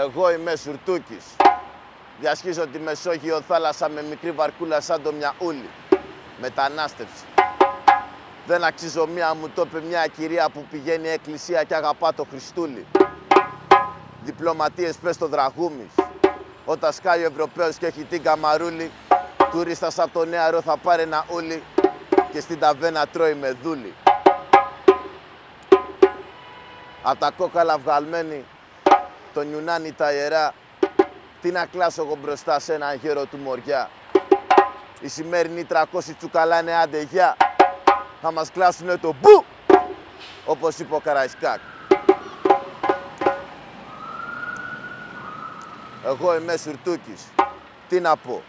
Εγώ είμαι Σουρτούκης. Διασχίζω τη Μεσόγειο θάλασσα με μικρή βαρκούλα σαν το μιαούλι. Μετανάστευση. Δεν αξίζω μία, μου το είπε μια κυρία που πηγαίνει εκκλησία και αγαπά το Χριστούλη. Διπλωματίες πες το δραγούμις. Όταν σκάει ο Ευρωπαίος και έχει την καμαρούλη, τουρίστας από το νεαρό θα πάρει ένα ούλι και στην ταβένα τρώει με δούλη. Απ' τα κόκαλα βγαλμένη, το νιουνάνι τα ιερά, τι να κλάσω εγώ μπροστά σε έναν γέρο του μοριά. Η σημερινή 300 τσουκαλάνε άντε γεια, θα μας κλάσουνε το μπου, όπως είπε ο Καραϊσκάκ. Εγώ είμαι Σουρτούκης. Τι να πω.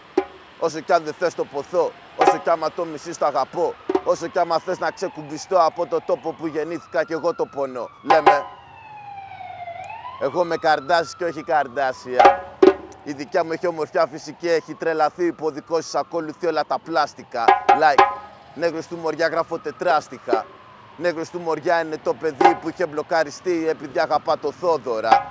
Όσο κι αν δεν θες το ποθώ, όσο κι άμα το μισείς το αγαπώ, όσο κι άμα θες να ξεκουμπιστώ από το τόπο που γεννήθηκα κι εγώ το πονώ. Λέμε, εγώ με καρδάσεις και όχι καρδάσια. Η δικιά μου έχει ομορφιά φυσική, έχει τρελαθεί υποδικός, ακολουθεί όλα τα πλάστικα. Like, νέγρος του Μοριά γράφω τετράστιχα. Νέγρος του Μοριά είναι το παιδί που είχε μπλοκαριστεί επειδή αγαπά το Θόδωρα.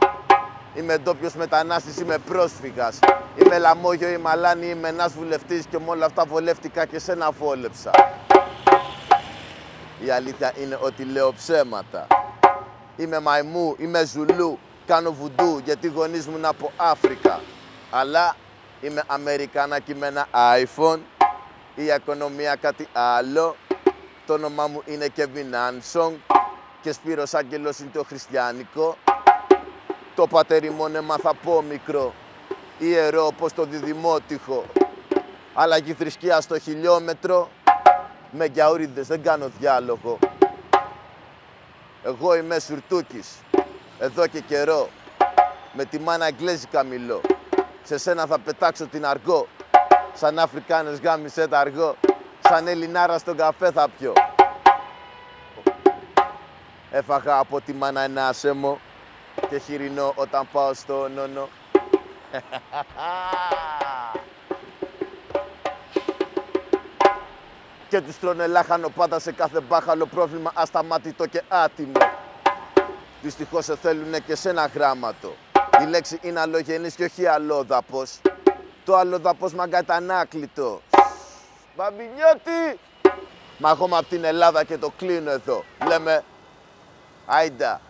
Είμαι ντόπιος μετανάστης, είμαι πρόσφυγας. Είμαι λαμόγιο, είμαι αλάνη, είμαι ένας βουλευτής και με όλα αυτά βολεύτηκα και σένα βόλεψα. Η αλήθεια είναι ότι λέω ψέματα. Είμαι μαϊμού, είμαι ζουλού, κάνω βουντού γιατί οι γονείς μου είναι από Αφρικα. Αλλά είμαι Αμερικάνα και είμαι ένα iPhone. Η οικονομία κάτι άλλο. Το όνομά μου είναι Kevin Ansong και Σπύρος Άγγελος είναι το χριστιανικό. Το πατέρι μου έμαθα από μικρό, ιερό όπως το διδημότυχο. Αλλαγή θρησκεία στο χιλιόμετρο, με γιαούριδες δεν κάνω διάλογο. Εγώ είμαι Σουρτούκης, εδώ και καιρό, με τη μάνα εγγλέζικα μιλώ. Σε σένα θα πετάξω την αργό, σαν Αφρικάνες γάμισε τα αργό, σαν Ελληνάρα στον καφέ θα πιω. Έφαγα από τη μάνα ένα ασέμο, και χοιρινό όταν πάω στο νόνο. και τους τρώνε λάχανο πάντα σε κάθε μπάχαλο πρόβλημα ασταμάτητο και άτιμο. Δυστυχώς σε θέλουνε και σε ένα γράμματο. Η λέξη είναι αλλογενής και όχι αλλόδαπος. Το αλλόδαπος μαγκά ήταν άκλητο. Μπαμπινιώτη! Μα εγώ από την Ελλάδα και το κλείνω εδώ. Λέμε, άιντα.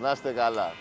Να είστε καλά.